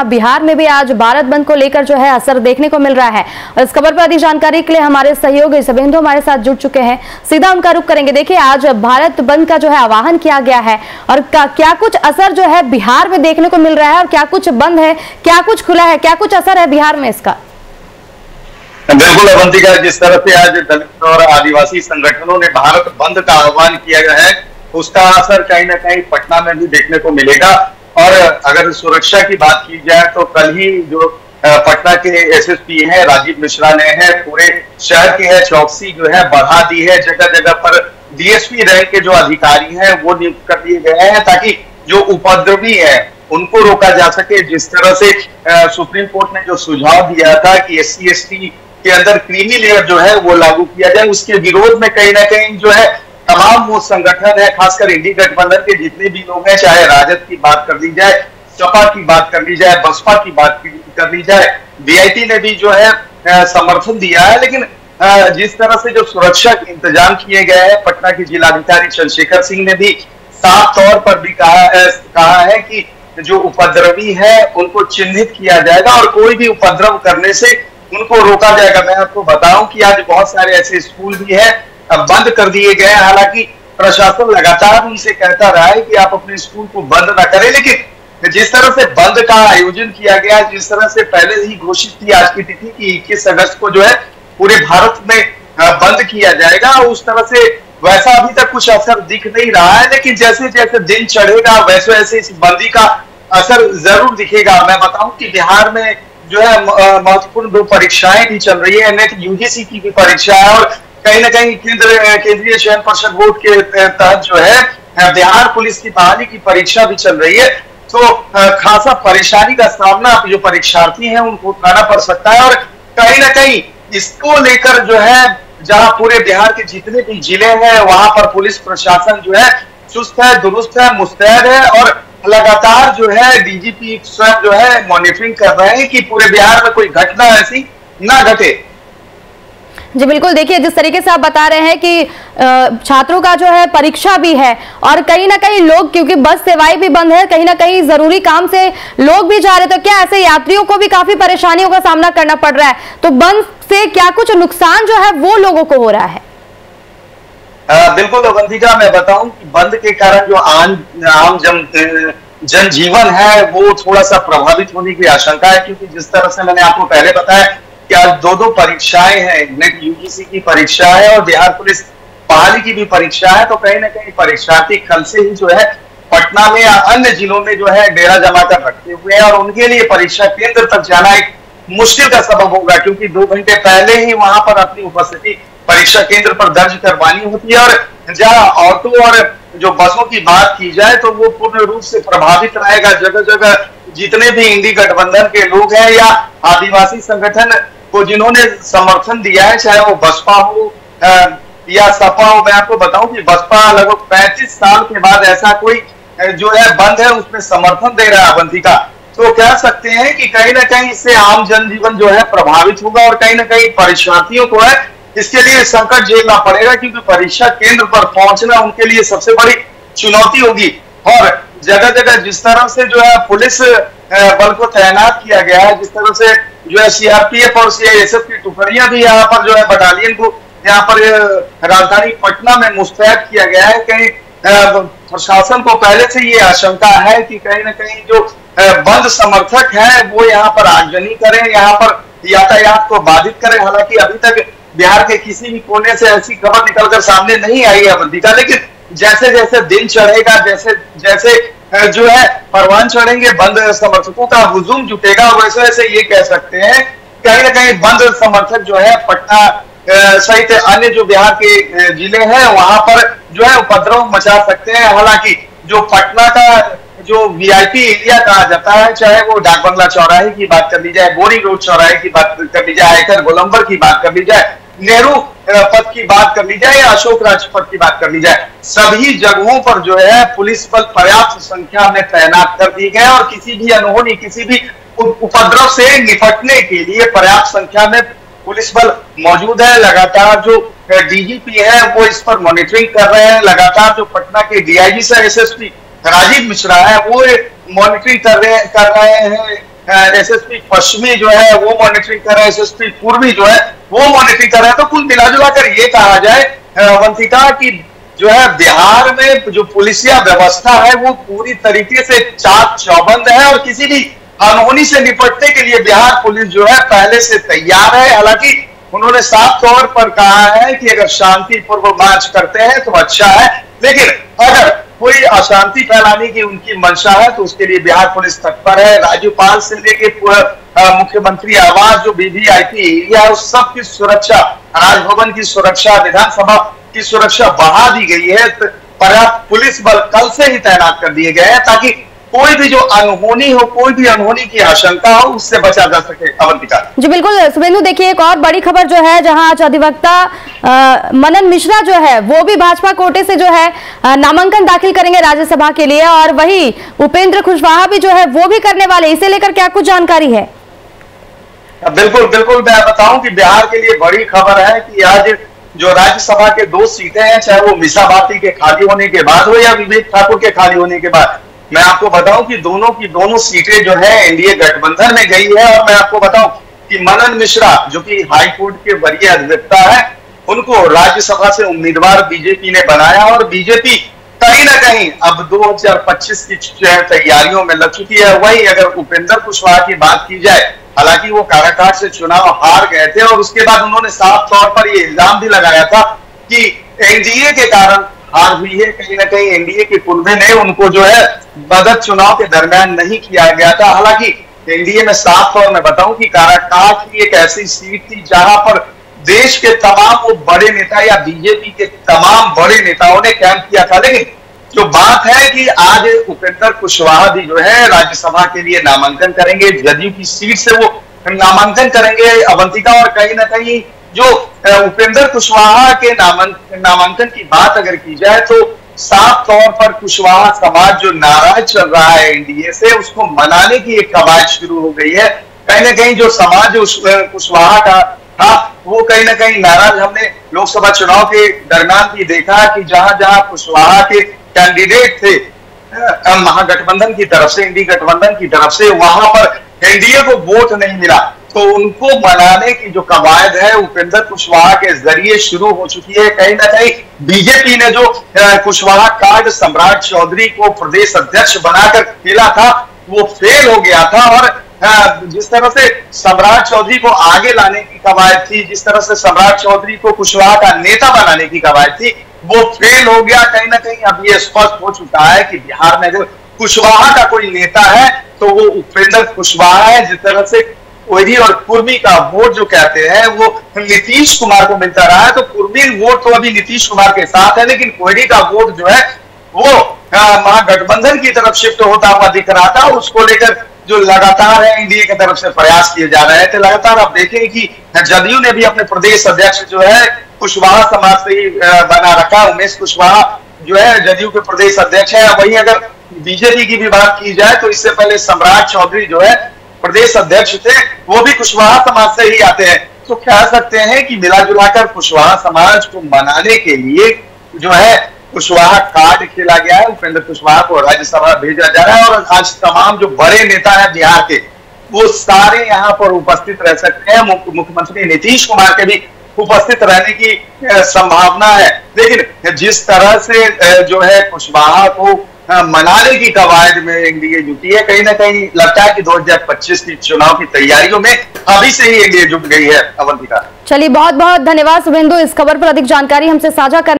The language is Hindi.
बिहार में भी आज भारत बंद को लेकर जो है असर देखने को मिल रहा है। इस खबर पर अधिक जानकारी के लिए हमारे सहयोगी सबिंदु हमारे साथ जुड़ चुके हैं। सीधा उनका रुख करेंगे। देखिए, आज भारत बंद का जो है आह्वान किया गया है और क्या कुछ असर जो है बिहार में देखने को मिल रहा है और क्या कुछ बंद है, क्या कुछ खुला है, क्या कुछ असर है बिहार में इसका? बिल्कुल, अवंतिका, जिस तरह से आज दलित और आदिवासी संगठनों ने भारत बंद का आह्वान किया है, उसका असर कहीं ना कहीं पटना में भी देखने को मिलेगा। और अगर सुरक्षा की बात की जाए तो कल ही जो पटना के एसएसपी हैं, राजीव मिश्रा ने है, पूरे शहर की है, चौकसी जो है बढ़ा दी है जगह जगह पर डीएसपी रैंक के जो अधिकारी हैं वो नियुक्त कर दिए गए हैं ताकि जो उपद्रवी है, उनको रोका जा सके। जिस तरह से सुप्रीम कोर्ट ने जो सुझाव दिया था कि एस सी के अंदर क्रीमी लेयर जो है वो लागू किया जाए, उसके विरोध में कहीं ना कहीं जो है तमाम वो संगठन है, खासकर इंडी गठबंधन के जितने भी लोग हैं, चाहे राजद की बात कर ली जाए सपा की बात कर ली जाए, बसपा की बात कर ली जाए, बीआईटी ने भी जो है समर्थन दिया है। लेकिन जिस तरह से जो सुरक्षा इंतज़ाम किए गए हैं, पटना के जिलाधिकारी चंद्रशेखर सिंह ने भी साफ़ तौर पर भी कहा कहा है कि जो उपद्रवी है, उनको चिन्हित किया जाएगा और कोई भी उपद्रव करने से उनको रोका जाएगा। मैं आपको बताऊँ कि आज बहुत सारे ऐसे स्कूल भी है बंद कर दिए गए हालाँकि प्रशासन लगातार उनसे कहता रहा है कि आप अपने स्कूल को बंद ना करें, लेकिन जिस तरह से बंद का आयोजन किया गया, जिस तरह से पहले ही घोषित थी आज की तिथि की इक्कीस अगस्त को जो है, पूरे भारत में बंद किया जाएगा। उस तरह से वैसा अभी तक कुछ असर दिख नहीं रहा है, लेकिन जैसे जैसे दिन चढ़ेगा वैसे वैसे इस बंदी का असर ज़रूर दिखेगा। मैं बताऊँ कि बिहार में जो है महत्वपूर्ण दो परीक्षाएँ भी चल रही है। नेट यूजीसी की भी परीक्षा है और कहीं ना कहीं केंद्र, केंद्रीय चयन पर्षद बोर्ड के तहत जो है बिहार पुलिस की बहाली की परीक्षा भी चल रही है। तो खासा परेशानी का सामना जो परीक्षार्थी हैं, उनको उठाना पड़ सकता है और कहीं ना कहीं इसको लेकर जो है, जहाँ पूरे बिहार के जितने भी ज़िले हैं, वहाँ पर पुलिस प्रशासन जो है, चुस्त है, दुरुस्त है, मुस्तैद है और लगातार जो है, डीजीपी स्वयं जो है मॉनिटरिंग कर रहे हैं कि पूरे बिहार में कोई घटना ऐसी ना घटे। जी बिल्कुल, देखिए, जिस तरीके से आप बता रहे हैं कि छात्रों का जो है परीक्षा भी है और कहीं ना कहीं लोग, क्योंकि बस सेवाएँ भी बंद है, कहीं ना कहीं ज़रूरी काम से लोग भी जा रहे तो क्या ऐसे यात्रियों को भी काफ़ी परेशानियों का सामना करना पड़ रहा है? तो बंद से क्या कुछ नुकसान जो है वो लोगों को हो रहा है? बिल्कुल, अवंतिका, मैं बताऊँ कि बंद के कारण जो आम आम जन जनजीवन है, वो थोड़ा सा प्रभावित होने की आशंका है, क्योंकि जिस तरह से मैंने आपको पहले बताया कि आज दो दो परीक्षाएँ हैं नेट यूजीसी की परीक्षा है और बिहार पुलिस बहाली की भी परीक्षा है तो कहीं ना कहीं परीक्षार्थी कल से ही जो है पटना में या अन्य जिलों में जो है डेरा जमा कर रखे हुए हैं और उनके लिए परीक्षा केंद्र तक जाना एक मुश्किल का सबब होगा, क्योंकि दो घंटे पहले ही वहाँ पर अपनी उपस्थिति परीक्षा केंद्र पर दर्ज करवानी होती है और जहाँ ऑटो और जो बसों की बात की जाए तो वो पूर्ण रूप से प्रभावित रहेगा जगह जगह जितने भी इंडी गठबंधन के लोग हैं या आदिवासी संगठन को जिन्होंने समर्थन दिया है, चाहे वो बसपा हो या सपा हो, मैं आपको बताऊँ कि बसपा लगभग 35 साल के बाद ऐसा कोई जो है बंद है, उसमें समर्थन दे रहा है अवंती का। तो कह सकते हैं कि कहीं ना कहीं इससे आम जनजीवन जो है प्रभावित होगा और कहीं ना कहीं परीक्षार्थियों को है, इसके लिए संकट झेलना पड़ेगा, क्योंकि परीक्षा केंद्र पर पहुँचना उनके लिए सबसे बड़ी चुनौती होगी। और जगह जगह जिस तरह से जो है पुलिस बल को तैनात किया गया है, जिस तरह से जो है सीआरपीएफ और सीआईएसएफ की टुकड़ियाँ भी यहाँ पर जो है बटालियन को यहाँ पर राजधानी पटना में मुस्तैद किया गया है। कहीं प्रशासन को पहले से ये आशंका है कि कहीं ना कहीं जो बंद समर्थक है, वो यहाँ पर आगजनी करें, यहाँ पर यातायात को बाधित करें। हालाँकि अभी तक बिहार के किसी भी कोने से ऐसी खबर निकलकर सामने नहीं आई है बंदी का लेकिन जैसे जैसे दिन चढ़ेगा, जैसे जैसे जो है, परवान चढ़ेंगे, बंद समर्थकों का हुजूम जुटेगा, वैसे वैसे ये कह सकते हैं। कहीं ना कहीं बंद समर्थक जो है, पटना सहित अन्य जो बिहार के ज़िले हैं, वहाँ पर जो है, उपद्रव मचा सकते हैं। हालाँकि जो पटना का, जो वीआईपी एरिया कहा जाता है, चाहे वो डाक बंगला चौराहे की बात कर ली जाए बोरिंग रोड चौराहे की बात कर ली जाए, आयकर गोलंबर की बात कर ली जाए नेहरू पद की बात कर ली जाए या अशोक राजपथ की बात कर ली जाए, सभी जगहों पर जो है पुलिस बल पर्याप्त संख्या में तैनात कर दिए गए और किसी भी अनहोनी, किसी भी उपद्रव से निपटने के लिए पर्याप्त संख्या में पुलिस बल मौजूद है। लगातार जो डीजीपी है, वो इस पर मॉनिटरिंग कर रहे हैं। लगातार जो पटना के डीआईजी से एसएसपी राजीव मिश्रा है, वो मॉनिटरिंग कर रहे कर रहे हैं। एसएसपी पश्चिमी जो है, वो मॉनिटरिंग कर रहे हैं एसएसपी पूर्वी जो है, वो मॉनिटरिंग कर रहे हैं। तो कुल मिलाजुला कर ये कहा जाए अवंतिका की जो है, बिहार में जो पुलिसिया व्यवस्था है, वो पूरी तरीके से चाक चौबंद है और किसी भी अनहोनी से निपटने के लिए बिहार पुलिस जो है, पहले से तैयार है। हालाँकि उन्होंने साफ़ तौर पर कहा है कि अगर शांतिपूर्व मार्च करते हैं तो अच्छा है। लेकिन अगर कोई अशांति फैलाने की उनकी मंशा है तो उसके लिए बिहार पुलिस तत्पर है। राज्यपाल से लेके मुख्यमंत्री आवास, जो बीबीआईपी एरिया उस सब की सुरक्षा, राजभवन की सुरक्षा, विधानसभा की सुरक्षा बढ़ा दी गई है। तो पर्याप्त पुलिस बल कल से ही तैनात कर दिए गए हैं, ताकि कोई भी जो अनहोनी हो कोई भी अनहोनी की आशंका हो उससे बचा जा सके अवंतिका जी बिल्कुल सुबेंदु देखिए एक और बड़ी खबर जो है जहाँ आज अधिवक्ता मनन मिश्रा जो है वो भी भाजपा कोटे से जो है नामांकन दाखिल करेंगे राज्यसभा के लिए और वही उपेंद्र कुशवाहा भी जो है वो भी करने वाले। इसे लेकर क्या कुछ जानकारी है? बिल्कुल बिल्कुल मैं बताऊँ कि बिहार के लिए बड़ी खबर है कि आज जो राज्यसभा के दो सीटें हैं चाहे वो मिसा भारती के खाली होने के बाद हो या विवेक ठाकुर के खाली होने के बाद मैं आपको बताऊँ कि दोनों की दोनों सीटें जो है, एनडीए गठबंधन में गई है, और मैं आपको बताऊँ कि मनन मिश्रा, जो कि हाईकोर्ट के वरीय अधिवक्ता है, उनको राज्यसभा से उम्मीदवार बीजेपी ने बनाया, और बीजेपी कहीं ना कहीं अब 2025 की तैयारियों में लग चुकी है। वही अगर उपेंद्र कुशवाहा की बात की जाए, हालाँकि वो काराकाट से चुनाव हार गए थे, और उसके बाद उन्होंने साफ़ तौर पर ये इल्ज़ाम भी लगाया था कि एनडीए के कारण हार हुई है, कहीं ना कहीं एनडीए के कुंभे ने उनको जो है बदत चुनाव के दरमियान नहीं किया गया था। हालाँकि एनडीए में साफ़ तौर में बताऊँ कि काराकाट की एक ऐसी सीट थी जहाँ पर देश के तमाम वो बड़े नेता या बीजेपी के तमाम बड़े नेताओं ने कैंप किया था। लेकिन जो बात है कि आज उपेंद्र कुशवाहा भी जो है राज्यसभा के लिए नामांकन करेंगे, जदयू की सीट से वो नामांकन करेंगे, अवंतिका और कहीं ना कहीं जो उपेंद्र कुशवाहा के नामांकन की बात अगर की जाए तो साफ़ तौर पर कुशवाहा समाज जो नाराज़ चल रहा है एनडीए से, उसको मनाने की एक कवायद शुरू हो गई है। कहीं ना कहीं जो समाज कुशवाहा का था, वो कहीं ना कहीं नाराज़। हमने लोकसभा चुनाव के दरमियान भी देखा कि जहाँ जहाँ कुशवाहा के कैंडिडेट थे महागठबंधन की तरफ़ से इंडी गठबंधन की तरफ़ से, वहाँ पर एनडीए को वोट नहीं मिला। तो उनको मनाने की जो कवायद है, उपेंद्र कुशवाहा के ज़रिए शुरू हो चुकी है। कहीं ना कहीं बीजेपी ने जो कुशवाहा कार्ड सम्राट चौधरी को प्रदेश अध्यक्ष बनाकर खेला था, वो फेल हो गया था और जिस तरह से सम्राट चौधरी को आगे लाने की कवायद थी, जिस तरह से सम्राट चौधरी को कुशवाहा का नेता बनाने की कवायद थी, वो फेल हो गया। कहीं ना कहीं अब ये स्पष्ट हो चुका है कि बिहार में अगर कुशवाहा का कोई नेता है तो वो उपेंद्र कुशवाहा है, जिस तरह से कोयरी और कुर्मी का वोट जो कहते हैं, वो नीतीश कुमार को मिलता रहा है तो कुर्मी वोट तो अभी नीतीश कुमार के साथ है, लेकिन कोयरी का वोट जो है, वो महागठबंधन की तरफ़ शिफ्ट होता हुआ दिख रहा था, उसको लेकर जो लगातार है, एनडीए की तरफ़ से प्रयास किए जा रहे थे लगातार आप देखें कि जदयू ने भी अपने प्रदेश अध्यक्ष जो है, कुशवाहा समाज से ही बना रखा, उमेश कुशवाहा जो है, जदयू के प्रदेश अध्यक्ष है। वही अगर बीजेपी की भी बात की जाए तो इससे पहले सम्राट चौधरी जो है प्रदेश अध्यक्ष थे, वो भी कुशवाहा समाज से ही आते हैं। तो कह सकते हैं कि मिला जुलाकर कुशवाहा समाज को मनाने के लिए जो है, कुशवाहा कार्ड खेला गया है, उपेंद्र कुशवाहा को राज्यसभा भेजा जा रहा है और आज तमाम जो बड़े नेता है बिहार के, वो सारे यहाँ पर उपस्थित रह सकते हैं। मुख्यमंत्री नीतीश कुमार के भी उपस्थित रहने की संभावना है। लेकिन जिस तरह से जो है कुशवाहा को मनाने की कवायद में एनडीए जुटी है, कहीं ना कहीं लगता है कि 2025 की चुनाव की तैयारियों में अभी से ही एनडीए जुट गई है अवंतिका। चलिए बहुत बहुत धन्यवाद शुभेंदु इस खबर पर अधिक जानकारी हमसे साझा कर